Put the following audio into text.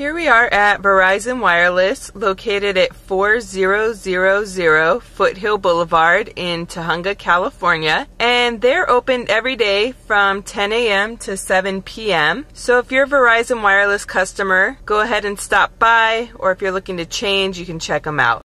Here we are at Verizon Wireless, located at 4000 Foothill Boulevard in Tujunga, California. And they're open every day from 10 a.m. to 7 p.m. So if you're a Verizon Wireless customer, go ahead and stop by, or if you're looking to change, you can check them out.